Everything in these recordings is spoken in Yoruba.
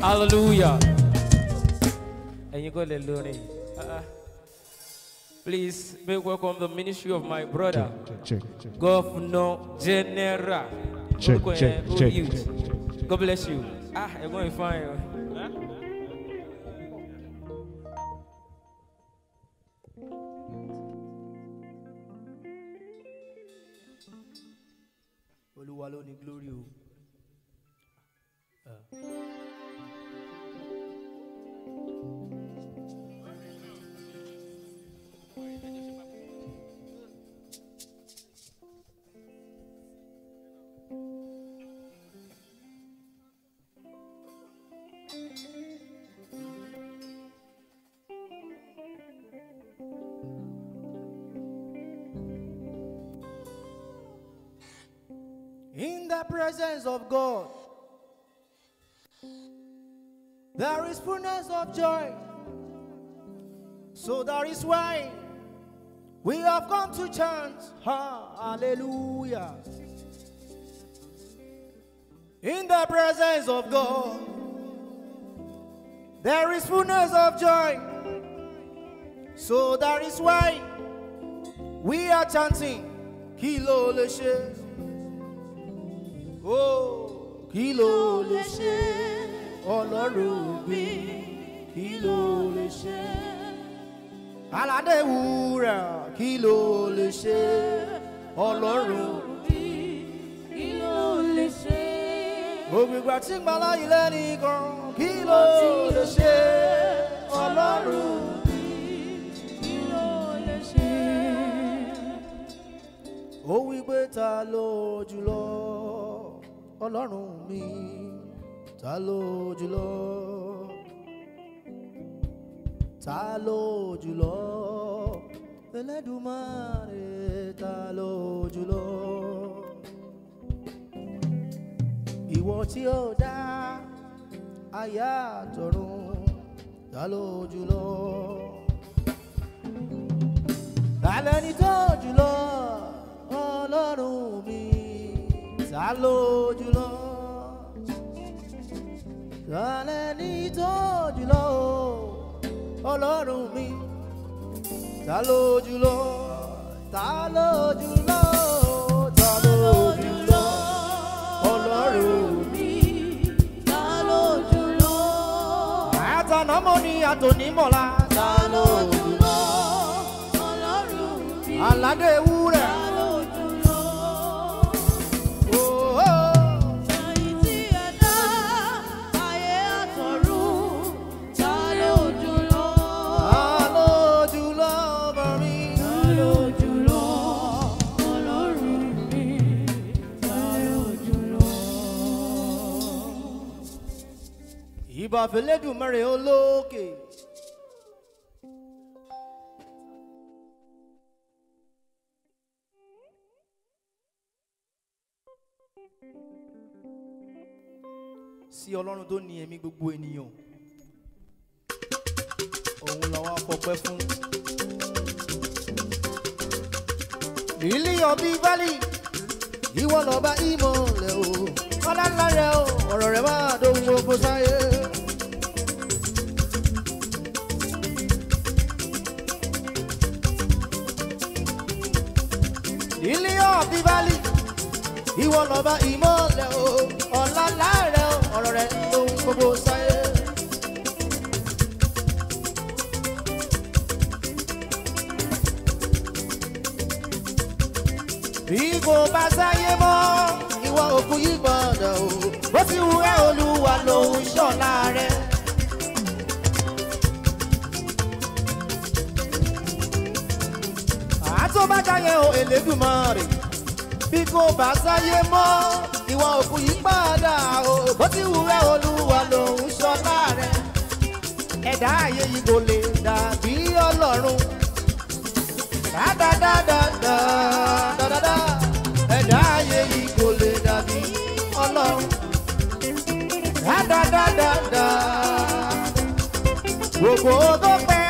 Hallelujah. And you go, the Uh, uh-uh. please make welcome the ministry of my brother, check, check, check. Governor General. Check, check, check, check, check. God bless you. Ah, you're going fine. Huh? glory in the presence of God. There is fullness of joy. So that is why we have come to chant hallelujah. In the presence of God, there is fullness of joy. So that is why we are chanting hallelujah. ó kí ló lè ṣe ọlọ́run mi kí ló lè ṣe aládé wúrà kí ló lè ṣe ọlọ́run mi kí ló lè ṣe ògbìgbà tí ń gbọ́lá yìí lẹ́nu gan kí ló lè ṣe ọlọ́run ó wí ta ló jùlọ ọlọ́run mi ta ló jùlọ ta ló jùlọ Elédùmarè ta ló jùlọ ìwọ tí ó dá ayé àtọ̀run ta ló jùlọ ta lẹni tó jùlọ ọlọ́run mi. Cause I love you, Lord. Girl, I need you, Lord. Oh, Lord, oh, me. Ta ló jù lọ, ta ló jù lọ, ta ló jù lọ, Ọlọ́run mi, ta ló jù lọ. Àtàná mo ní àtònímọ̀lá, ta ló jù lọ, Ọlọ́run mi. Àládé ewu. ìbà fẹlẹ́dùnmẹ́rin olókè. sí ọlọ́run tó ní ẹ̀mí gbogbo ènìyàn òun làwọn afọpẹ́ fún. lílí ọbí bali ìwọ lọba ìmọ̀lẹ̀ o. ìwọ lọ́ba ìmọ̀lẹ̀ o ọ̀la láàrẹ̀ ọ̀rọ̀ rẹ̀ ló ń gbogbo sáyé. bí kò bá sáyé mọ́ ìwọ òkú yìí gbọ́dọ̀ o bó ti wù ẹ́ olúwa ló ń rẹ̀. àtúbàjáyé o Elédùmarè bí kò bá sáyé mọ́ ìwà òkú yìí padà o bó ti wúra olúwa lòún ṣọlá rẹ̀ ẹ̀dá ayé yìí kò lè dàbí ọlọ́run dáadáadáadáa dáadáa ẹ̀dá ayé yìí kò lè dàbí ọlọ́run dáadáadáadáa gbogbo tó pẹ́.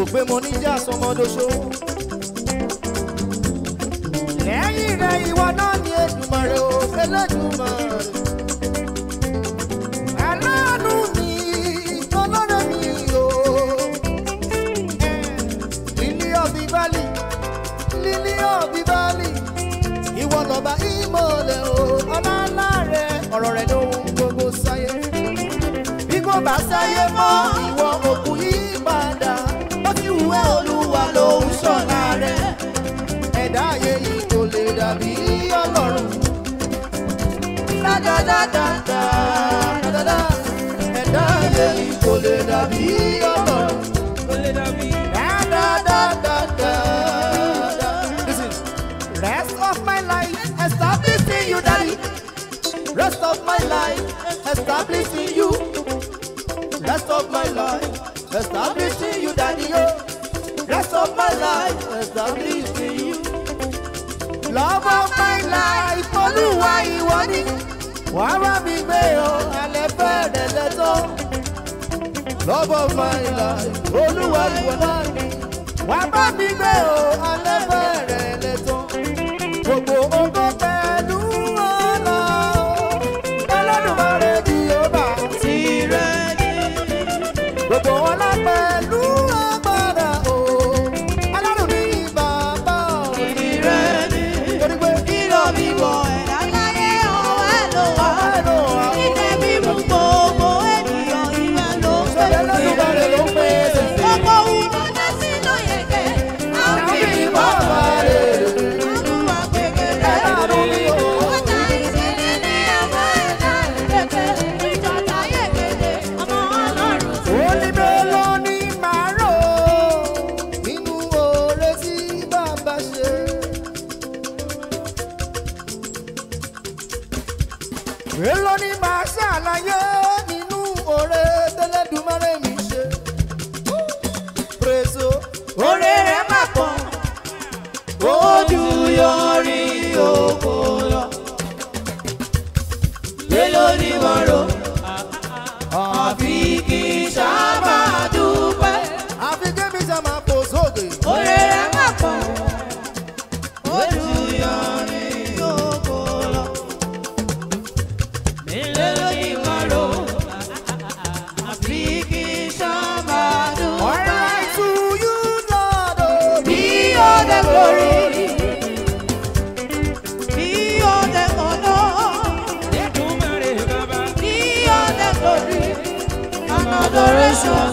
òpè mo ní jẹ́ àsọmọdóṣó. lẹ́yìn rẹ̀ ìwọ náà ni Èdùmàrè òfin lẹ́dùnmọ̀. aláàánú mi ọlọ́rọ̀ mi o. lílí ọ̀bí bálì lílí ọ̀bí bálì ìwọ lọ́ba ìmọ̀lẹ̀ o rẹ̀ ọ̀rọ̀ rẹ̀ ló ń rest of my life establishing you daddy. Rest of my life establishing you. Rest of my life establishing you daddy. Oh. of my life has only been you. Love of my life, Olúwa ìwọ ni. Wàá bá mi gbé o, alẹ́ bẹ̀rẹ̀ lẹ́tọ́. Love of my life, Olúwa ìwọ náà ni. Wàá bá mi gbé o, alẹ́ bẹ̀rẹ̀. Melanie Sua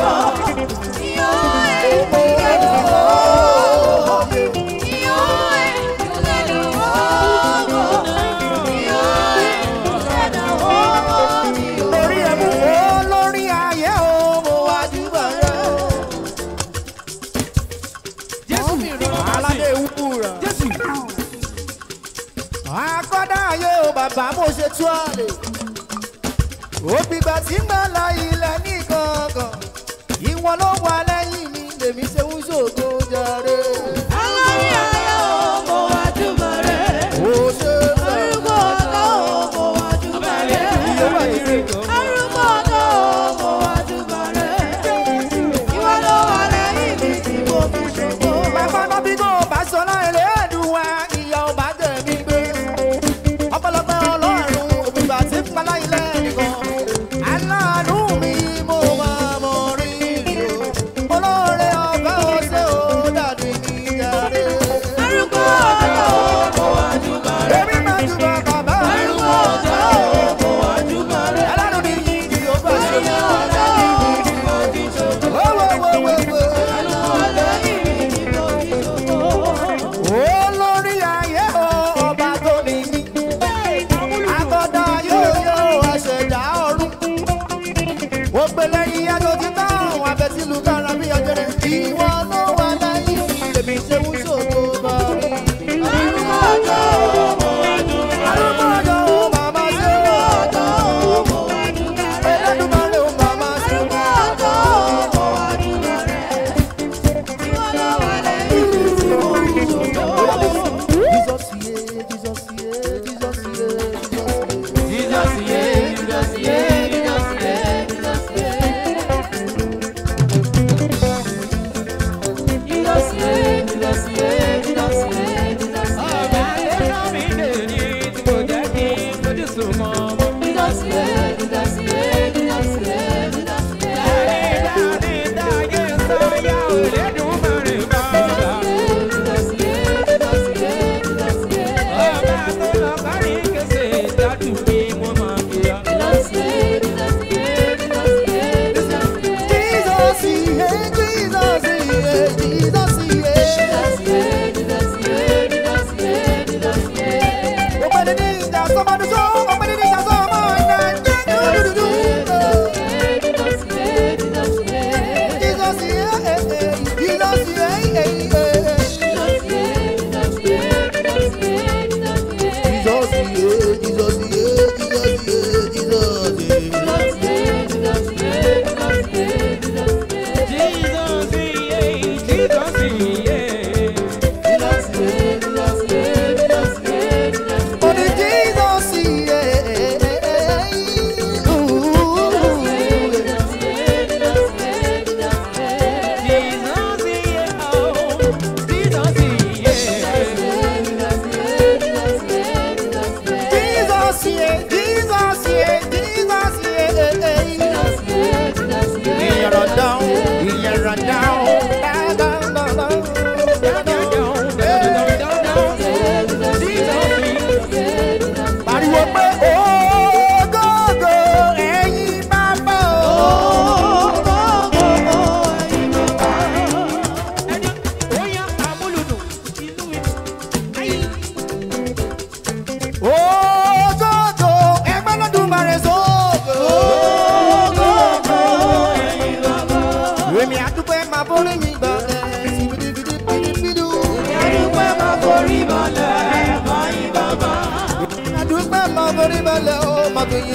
bàbá mo ṣe tú àlè. òbígbà tí ń bá la ilẹ̀ ní gàngàn ìwọ̀n ló wà lẹ́yìn mi lèmi ṣe ń ṣògo jàre.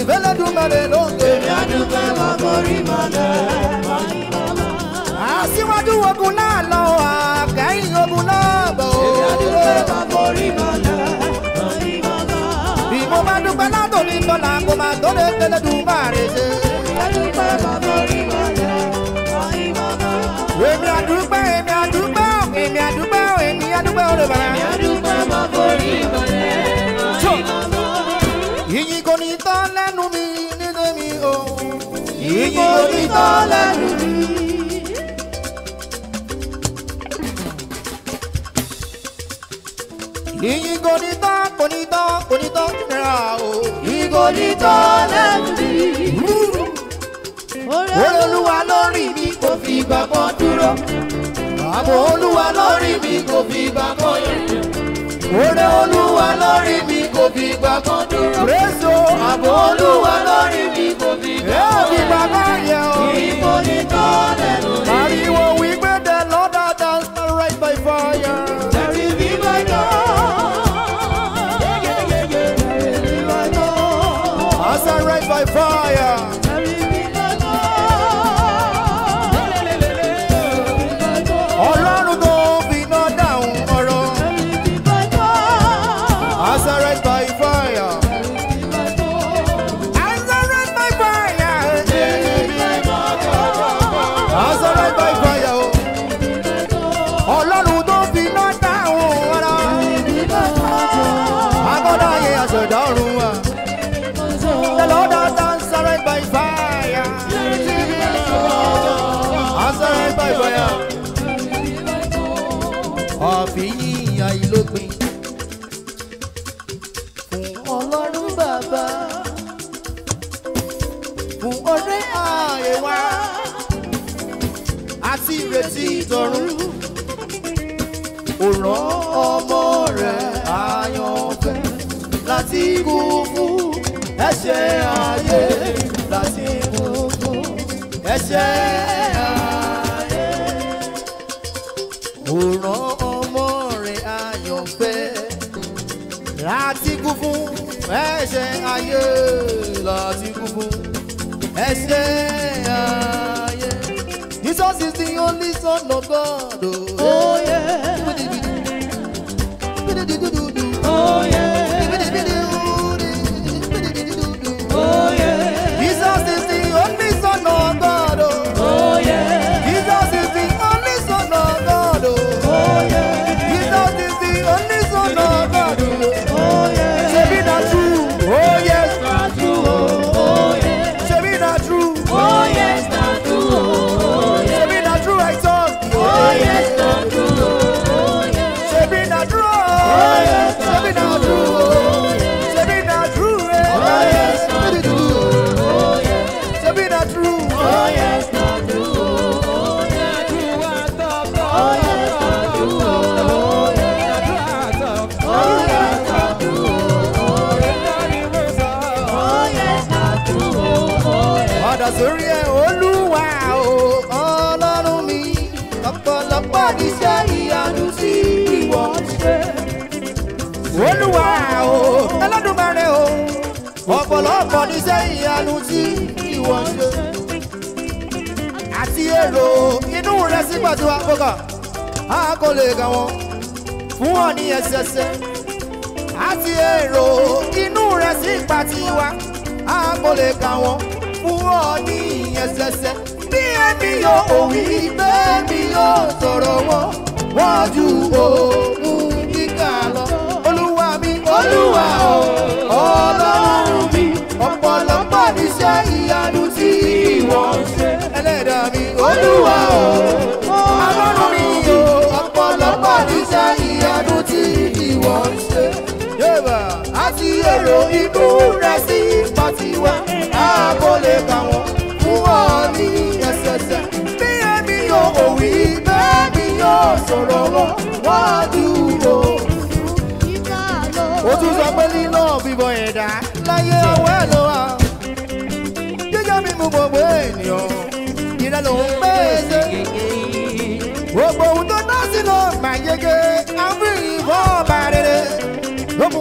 ìfẹ́lẹ́dùnmẹ̀rẹ̀ ló ń gbé. èmi àdúgbẹ́ wọn mo rí Asiwaju mọ́lẹ̀ mọ́lẹ̀. àṣìwájú ogun náà lọ wà kẹ́yìn ogun náà bọ̀ o. èmi àdúgbẹ́ wọn mo rí mọ́lẹ̀ bí mo bá dúpẹ́ látòlí lọ́la kó máa tó lé tẹ́lẹ̀dùnmẹ̀rẹ̀. mo ní tọ́ lẹ́nu mi. Ìyìn kò ní tán, kò ní tán, kò ní tán nira o. Ìyìn kò ní tán lẹ́nu mi. Oore Olúwa lórí mi kò fi ìgbà kan dúró. Ààbò Olúwa lórí mi kò fi ìgbà kan yọ. Oore Olúwa lórí mi kò fi ìgbà kan dúró praise o. àbò olúwa lórí mi kò fi bẹ́ẹ̀ o. ẹ ò ní yẹ o. ìbò ní tọ́ lẹ́nu ìbọyà. ọ̀fìn yìnyín àìlópin. fún ọlọ́run bàbá. fún ọ̀rẹ́ ààyè wa. àti ìrètí ìtọ̀run. òràn ọmọ rẹ̀ àyànfẹ́ láti kú fún ẹ̀ṣẹ̀ ayé láti kú fún ẹ̀ṣẹ̀. kò ọmọ rẹ̀ àyànfẹ́ láti kú fún ẹ̀ṣẹ̀ ayé láti kú fún ẹ̀ṣẹ̀ ayé. Jesus is the only son of God. Oh, oh yeah. èrò inú rẹ̀ sí pàtó àpọ̀kà a kò lè kà wọ́n fún wọn ní ẹsẹsẹ àti èrò inú rẹ̀ sí pàtó wa a kò lè kà wọ́n fún wọn ní ẹsẹsẹ bí èmi yóò òwì bẹ́ẹ̀ mi yóò sọ̀rọ̀ wọn wọ́n ju òògùn kíkà lọ olúwa mi olúwa o ọlọ́run mi ọ̀pọ̀lọpọ̀ níṣẹ́ ìyanu olúwa o ọlọ́run mi o ọ̀pọ̀lọpọ̀ níṣẹ́ ìyanu tí ìwọ ń ṣe. a ti èrò inú rẹ sí pàtiwá àbólé kàwọn fún ọ ní.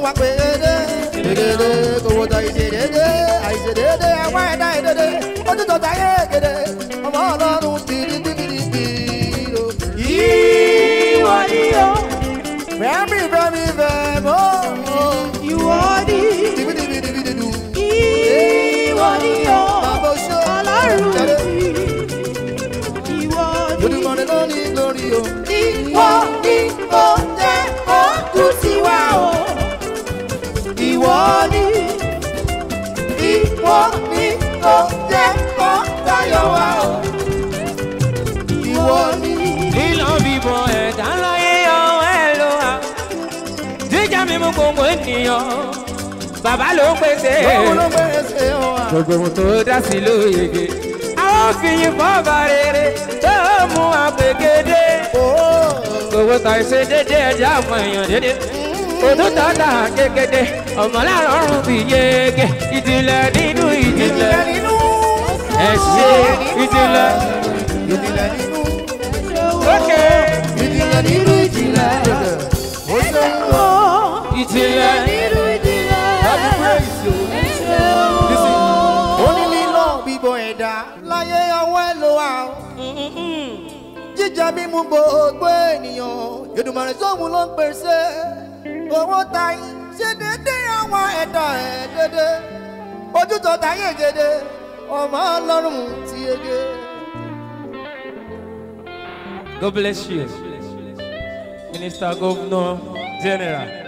wá pé dédé dédé kò wọ́n tọ́ ìṣe dédé àìṣe dédé àwọn ẹ̀dá ìdédé ó tún tọ́ táyé èké. ènìyàn bàbá ló pèsè gbogbo tó dá sí ló yege. àwọn òfìyìn fọba rere tó mú àpèkédé gbogbo tàyè ṣe déédéé ẹ̀jẹ̀ àwọn èèyàn déédéé òtún tọ́ta kékeré ọmọ lárọ̀ọ́rùn fi yege ìdílé nínú ìdílé ẹ̀ṣẹ̀ ìdílé ìdílé nínú òkè ìdílé nínú. ìyá mímú gbogbo ènìyàn Èdùmàrè sóhun ló ń pèsè owó tayín ṣe déédéé àwọn ẹ̀dá ẹ̀ déédéé ojútọ̀ táyé gédé ọmọ ọlọ́run ti yege. God bless you, Minister Governor General.